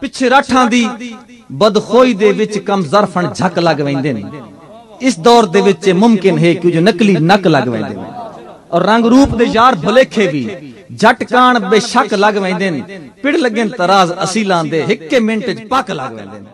ਪਿੱਛੇ ਰਾਠਾਂ ਦੀ ਬਦਖੋਈ ਦੇ ਵਿੱਚ ਕਮ ਝੱਕ ਲੱਗ ਵੈਂਦੇ ਨੇ। ਇਸ ਦੌਰ ਦੇ ਵਿੱਚ ਇਹ ਮੁਮਕਿਨ ਹੈ ਕਿ ਜੋ ਨਕਲੀ ਨਕ ਲੱਗ ਵੈਂਦੇ ਨੇ। ਔਰ ਰੰਗ ਰੂਪ ਦੇ ਯਾਰ ਭਲੇਖੇ ਵੀ ਜੱਟ ਕਾਣ ਬੇਸ਼ੱਕ ਲੱਗ ਵੈਂਦੇ ਨੇ। ਪਿੜ ਲੱਗਣ ਤਰਾਜ਼ ਅਸੀਂ ਦੇ ਹਿੱਕੇ ਮਿੰਟ ਚ ਪੱਕ ਲੱਗ ਵੈਂਦੇ ਨੇ।